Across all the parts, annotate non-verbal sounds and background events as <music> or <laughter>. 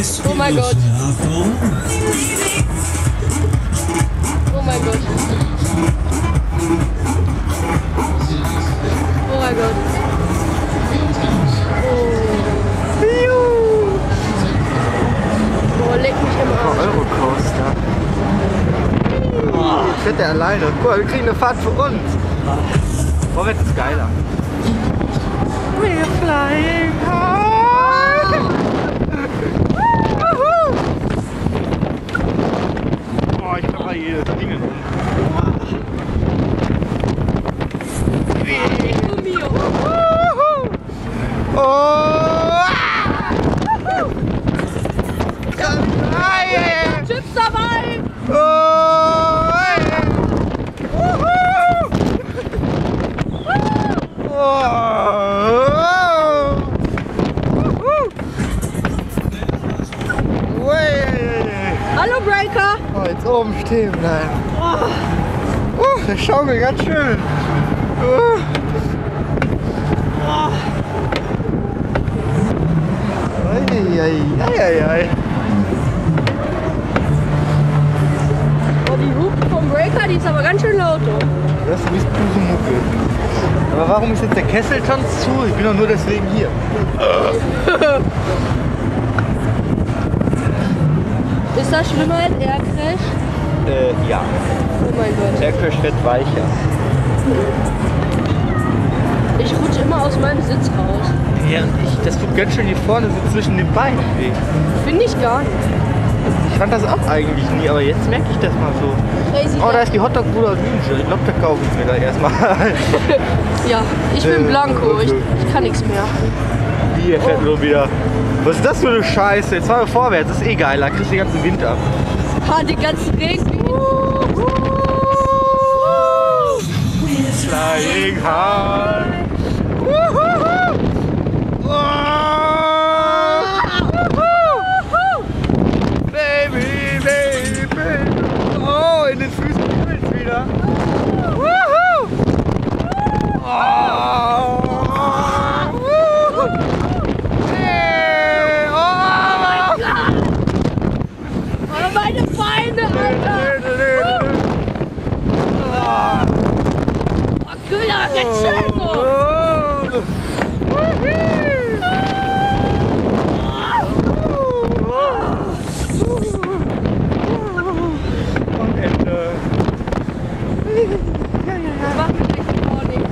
Oh mein Gott. Achtung. Oh mein Gott. Oh mein Gott. Oh. Oh, leck mich im Arsch. Eurocoaster. Oh, jetzt fährt er alleine. Guck mal, wir kriegen eine Fahrt für uns. Vorwärts ist geiler. We're flying high. Oh, ich mache hier das Ding um. Oh mio. Oh! Jetzt oben stehen bleiben. Oh, der schaumelt ganz schön. Oh. Eieiei. Oh, die Hupe vom Breaker, die ist aber ganz schön laut. Das ist Pusumucke. Aber warum ist jetzt der Kesseltanz zu? Ich bin doch nur deswegen hier. <laughs> Ist das schlimmer als Aircrash? Äh, ja. Oh mein Gott. Der Crash wird weicher. Ich rutsche immer aus meinem Sitz raus. Während ich, das tut ganz schön hier vorne so zwischen den Beinen weh. Finde ich gar nicht. Ich fand das auch eigentlich nie, aber jetzt merke ich das mal so. Oh, da ist die Hotdog-Bruder Wünsche. Ich glaube, da kaufe ich mir da erstmal. <laughs> ja, ich bin Äh, blanco. Ich, ich kann nichts mehr. Hier fährt nur wieder. Was ist das für eine Scheiße? Jetzt fahren wir vorwärts, das ist eh geil, da kriegst du den ganzen Wind ab. Ha, die ganzen Regen. Flying high. Baby, baby. Oh, in den Füßen kribbelt's wieder. Woohoo. Oh. Hey. Oh. Oh, meine Beine, Alter. Oh, Ganz schön so. Am Ende. Das macht mich echt vor den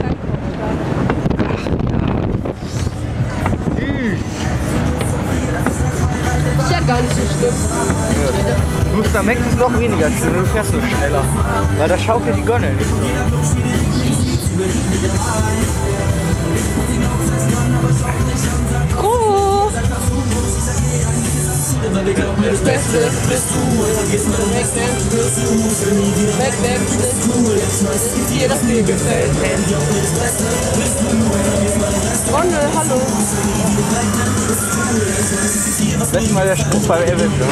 Ist ja gar nicht so schlimm. Gustav Max ist noch weniger schlimm, du fährst nur schneller. Weil da schaukelt die Gonne nicht. Oh. Das Beste bist du. Weg, weg. Weg, weg, bist du. Das ist dir, das mir gefällt. Ronne, hallo. Das ist mal der Spruch beim Event. Ne?